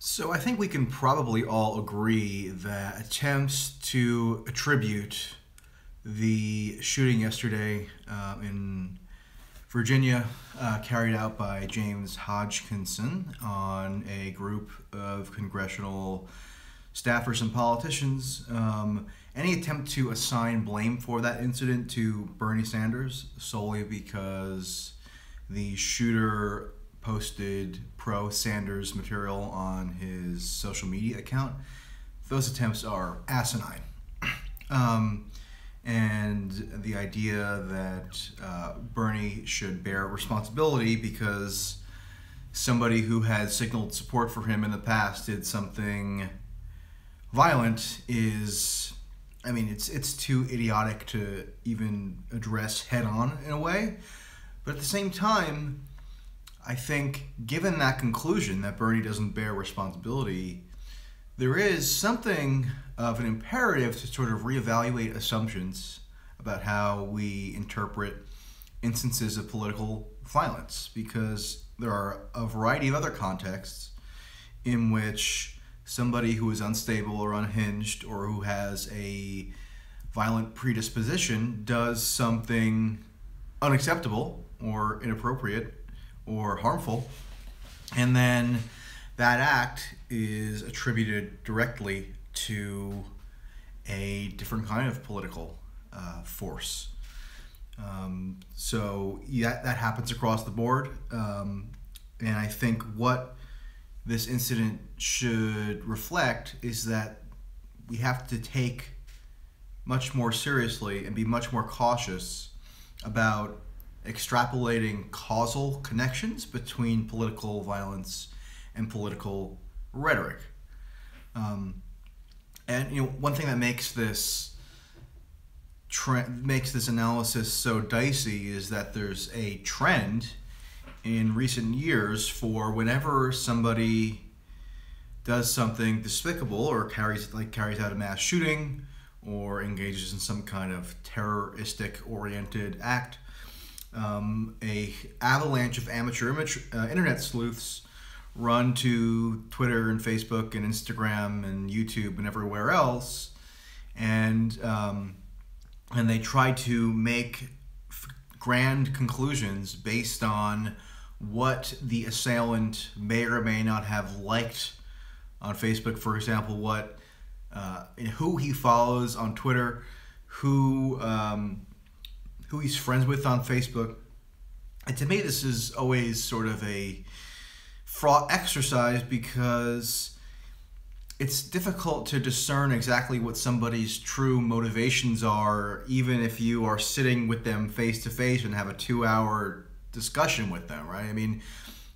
So I think we can probably all agree that attempts to attribute the shooting yesterday uh, in Virginia, uh, carried out by James Hodgkinson on a group of congressional staffers and politicians. Um, any attempt to assign blame for that incident to Bernie Sanders solely because the shooter posted pro Sanders material on his social media account, those attempts are asinine. Um, and the idea that uh, Bernie should bear responsibility because somebody who had signaled support for him in the past did something violent is I mean it's it's too idiotic to even address head on in a way. But at the same time, I think given that conclusion that Bernie doesn't bear responsibility, there is something of an imperative to sort of reevaluate assumptions about how we interpret instances of political violence because there are a variety of other contexts in which somebody who is unstable or unhinged or who has a violent predisposition does something unacceptable or inappropriate or harmful and then that act is attributed directly to a different kind of political uh, force. Um, so yeah, that happens across the board. Um, and I think what this incident should reflect is that we have to take much more seriously and be much more cautious about extrapolating causal connections between political violence and political rhetoric. Um, and you know, one thing that makes this makes this analysis so dicey is that there's a trend in recent years for whenever somebody does something despicable or carries like carries out a mass shooting or engages in some kind of terroristic oriented act um, a avalanche of amateur image, uh, internet sleuths run to Twitter and Facebook and Instagram and YouTube and everywhere else, and um, and they try to make grand conclusions based on what the assailant may or may not have liked on Facebook, for example, what uh, who he follows on Twitter, who um, who he's friends with on Facebook. And to me, this is always sort of a fraught exercise because it's difficult to discern exactly what somebody's true motivations are, even if you are sitting with them face to face and have a two hour discussion with them, right? I mean,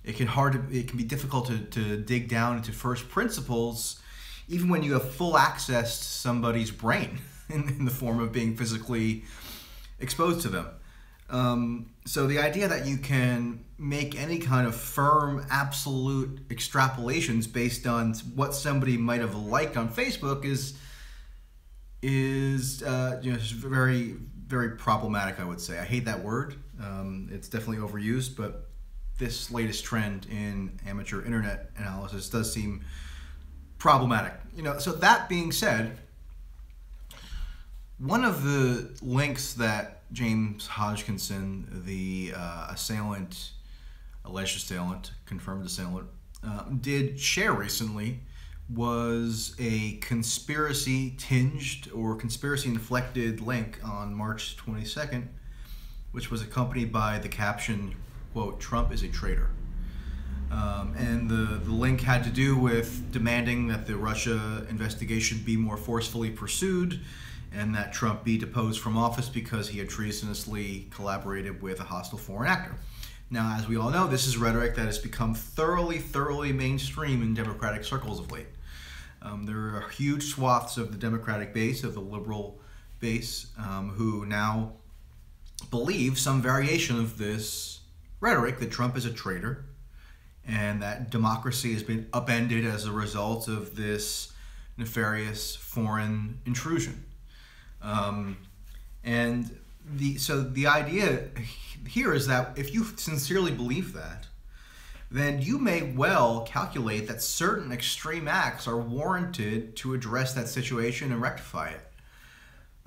it can hard it can be difficult to, to dig down into first principles, even when you have full access to somebody's brain in, in the form of being physically exposed to them. Um, so the idea that you can make any kind of firm, absolute extrapolations based on what somebody might have liked on Facebook is is uh, you know very very problematic. I would say I hate that word. Um, it's definitely overused, but this latest trend in amateur internet analysis does seem problematic. You know, so that being said, one of the links that James Hodgkinson, the uh, assailant, alleged assailant, confirmed assailant, uh, did share recently was a conspiracy tinged or conspiracy inflected link on March 22nd, which was accompanied by the caption, quote, Trump is a traitor. Um, and the, the link had to do with demanding that the Russia investigation be more forcefully pursued and that Trump be deposed from office because he had treasonously collaborated with a hostile foreign actor. Now, as we all know, this is rhetoric that has become thoroughly, thoroughly mainstream in Democratic circles of late. Um, there are huge swaths of the Democratic base, of the liberal base, um, who now believe some variation of this rhetoric that Trump is a traitor and that democracy has been upended as a result of this nefarious foreign intrusion. Um, and the so the idea here is that if you sincerely believe that, then you may well calculate that certain extreme acts are warranted to address that situation and rectify it.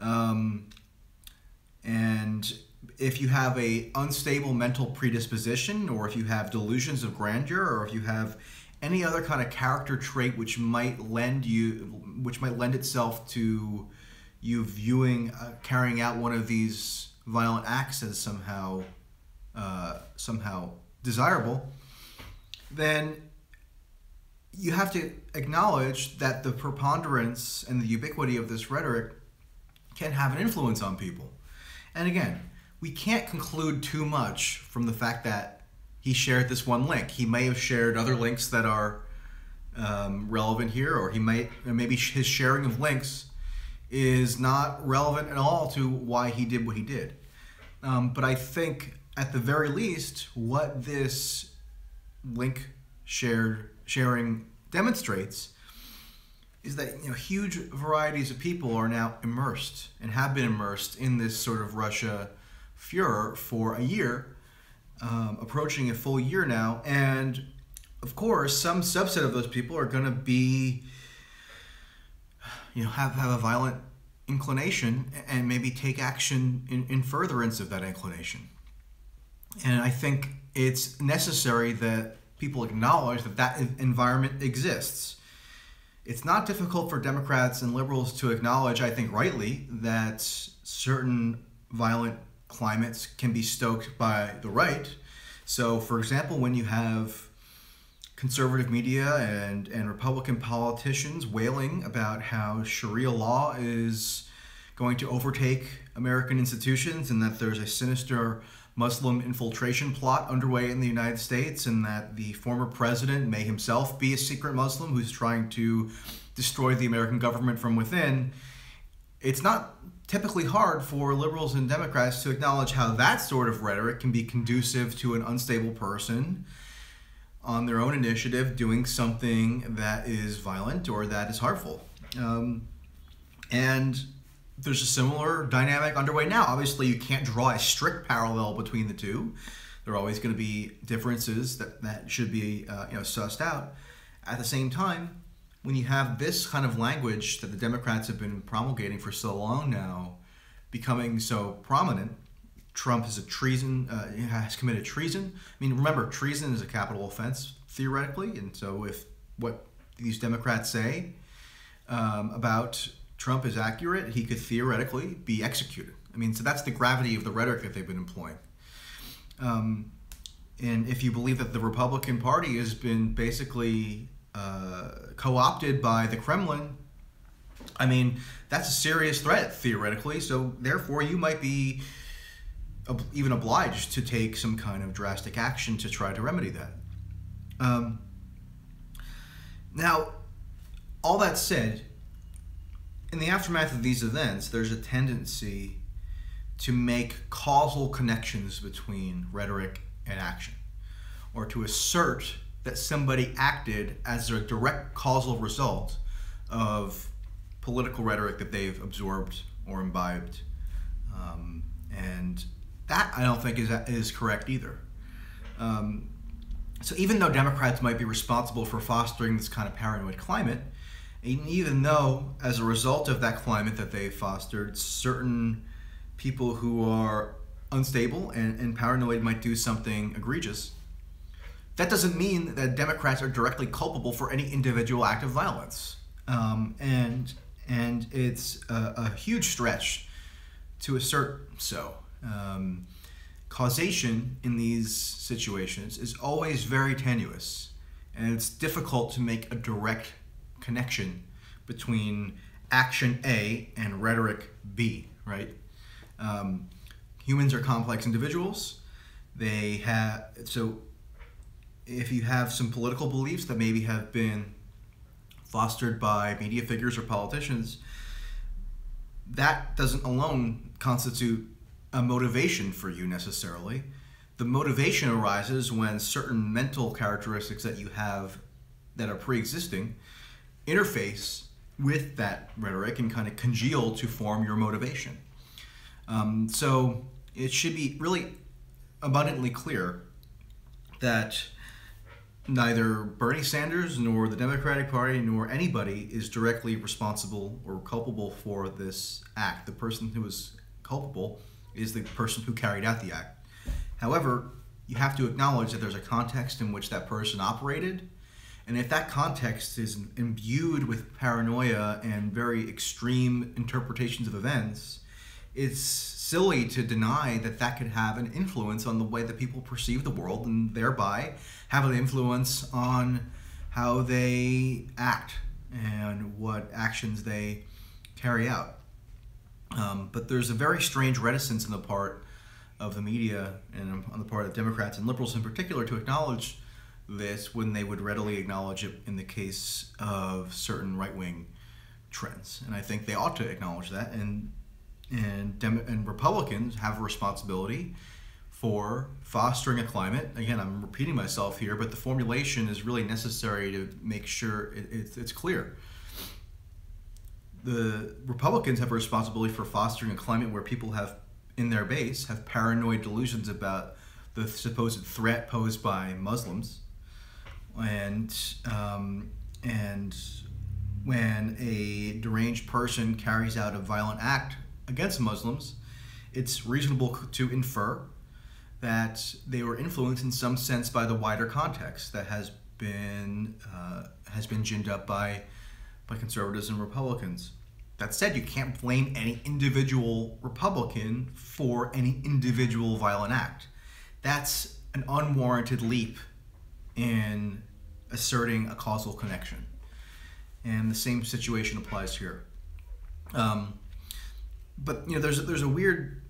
Um, and if you have a unstable mental predisposition, or if you have delusions of grandeur, or if you have any other kind of character trait which might lend you, which might lend itself to you viewing uh, carrying out one of these violent acts as somehow uh, somehow desirable, then you have to acknowledge that the preponderance and the ubiquity of this rhetoric can have an influence on people. And again, we can't conclude too much from the fact that he shared this one link. He may have shared other links that are um, relevant here, or he might maybe his sharing of links is not relevant at all to why he did what he did. Um, but I think at the very least, what this link shared sharing demonstrates is that you know huge varieties of people are now immersed and have been immersed in this sort of Russia furor for a year, um, approaching a full year now, and of course, some subset of those people are going to be, you know, have have a violent inclination and maybe take action in, in furtherance of that inclination. And I think it's necessary that people acknowledge that that environment exists. It's not difficult for Democrats and liberals to acknowledge, I think rightly, that certain violent climates can be stoked by the right. So, for example, when you have conservative media and, and Republican politicians wailing about how Sharia law is going to overtake American institutions and that there's a sinister Muslim infiltration plot underway in the United States, and that the former president may himself be a secret Muslim who's trying to destroy the American government from within. It's not typically hard for liberals and Democrats to acknowledge how that sort of rhetoric can be conducive to an unstable person on their own initiative doing something that is violent or that is harmful. Um, and there's a similar dynamic underway now. Obviously, you can't draw a strict parallel between the two. There are always going to be differences that, that should be uh, you know sussed out. At the same time, when you have this kind of language that the Democrats have been promulgating for so long now, becoming so prominent, Trump is a treason uh, has committed treason. I mean, remember, treason is a capital offense theoretically, and so if what these Democrats say um, about Trump is accurate, he could theoretically be executed. I mean, so that's the gravity of the rhetoric that they've been employing. Um, and if you believe that the Republican Party has been basically uh, co opted by the Kremlin, I mean, that's a serious threat, theoretically. So, therefore, you might be even obliged to take some kind of drastic action to try to remedy that. Um, now, all that said, in the aftermath of these events, there's a tendency to make causal connections between rhetoric and action, or to assert that somebody acted as a direct causal result of political rhetoric that they've absorbed or imbibed. Um, and that I don't think is, is correct either. Um, so even though Democrats might be responsible for fostering this kind of paranoid climate, and even though, as a result of that climate that they fostered, certain people who are unstable and, and paranoid might do something egregious, that doesn't mean that Democrats are directly culpable for any individual act of violence. Um, and and it's a, a, huge stretch to assert so. Um, causation in these situations is always very tenuous, and it's difficult to make a direct connection between action A and rhetoric B, right? Um, humans are complex individuals. They have, so if you have some political beliefs that maybe have been fostered by media figures or politicians, that doesn't alone constitute a motivation for you necessarily. The motivation arises when certain mental characteristics that you have that are pre existing interface with that rhetoric and kind of congeal to form your motivation. Um, so it should be really abundantly clear that neither Bernie Sanders nor the Democratic Party nor anybody is directly responsible or culpable for this act. The person who is culpable is the person who carried out the act. However, you have to acknowledge that there's a context in which that person operated. And if that context is imbued with paranoia and very extreme interpretations of events, it's silly to deny that that could have an influence on the way that people perceive the world and thereby have an influence on how they act and what actions they carry out. Um, but there's a very strange reticence on the part of the media and on the part of Democrats and liberals in particular to acknowledge this when they would readily acknowledge it in the case of certain right wing trends. And I think they ought to acknowledge that. And and Dem- and Republicans have a responsibility for fostering a climate. Again, I'm repeating myself here, but the formulation is really necessary to make sure it, it, it's clear the Republicans have a responsibility for fostering a climate where people have, in their base, have paranoid delusions about the supposed threat posed by Muslims, and um, and when a deranged person carries out a violent act against Muslims, it's reasonable to infer that they were influenced in some sense by the wider context that has been uh, has been ginned up by by conservatives and Republicans. That said, you can't blame any individual Republican for any individual violent act. That's an unwarranted leap in asserting a causal connection. And the same situation applies here. Um, but you know, there's there's a weird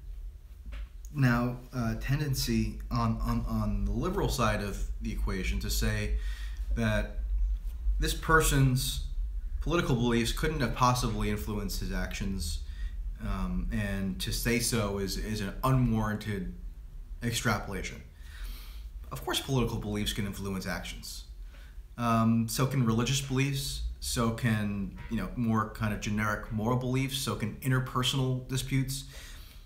now uh, tendency on, on on the liberal side of the equation to say that this person's political beliefs couldn't have possibly influenced his actions, um, and to say so is, is an unwarranted extrapolation. Of course, political beliefs can influence actions. Um, so can religious beliefs. So can you know more kind of generic moral beliefs. So can interpersonal disputes.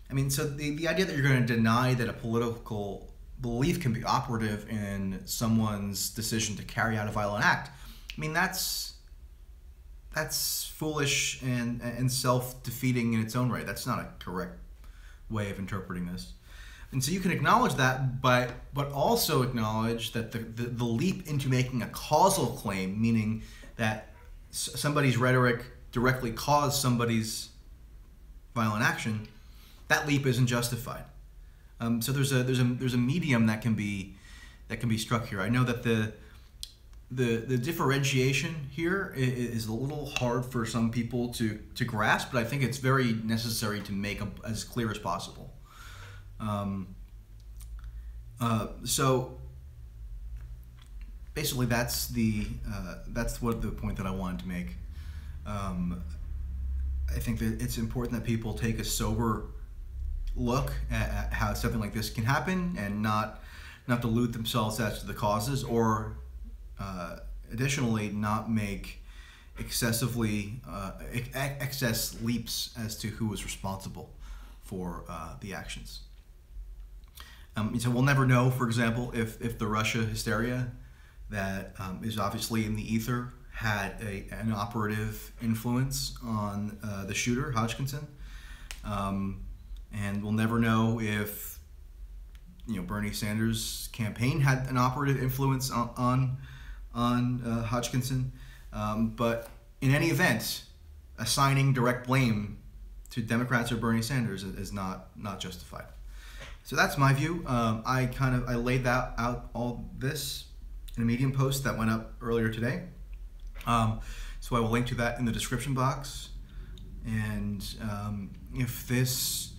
I mean, so the, the idea that you're going to deny that a political belief can be operative in someone's decision to carry out a violent act, I mean that's that's foolish and and self-defeating in its own right. That's not a correct way of interpreting this. And so you can acknowledge that, but but also acknowledge that the, the, the leap into making a causal claim, meaning that somebody's rhetoric directly caused somebody's violent action, that leap isn't justified. Um, so there's a there's a there's a medium that can be that can be struck here. I know that the the the differentiation here is a little hard for some people to to grasp, but I think it's very necessary to make them as clear as possible. Um, uh, so basically, that's the uh, that's what the point that I wanted to make. Um, I think that it's important that people take a sober look at, at how something like this can happen and not not delude themselves as to the causes or uh, additionally not make excessively uh, excess leaps as to who is responsible for uh, the actions. Um, so we'll never know, for example, if, if the Russia hysteria that um, is obviously in the ether had a, an operative influence on uh, the shooter, Hodgkinson. Um, and we'll never know if you know Bernie Sanders' campaign had an operative influence on, on on uh, Hodgkinson. Um, but in any event, assigning direct blame to Democrats or Bernie Sanders is not not justified. So that's my view. Um, I kind of I laid that out all this in a Medium post that went up earlier today. Um, so I will link to that in the description box. And um, if this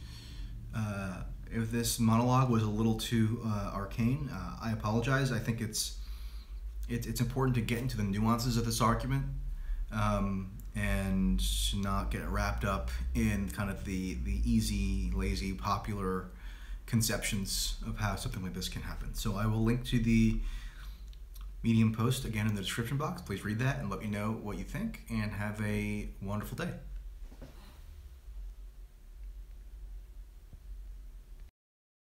uh, if this monologue was a little too uh, arcane, uh, I apologize. I think it's it, it's important to get into the nuances of this argument um, and not get wrapped up in kind of the, the easy, lazy, popular conceptions of how something like this can happen. So I will link to the Medium post again in the description box. Please read that and let me know what you think and have a wonderful day.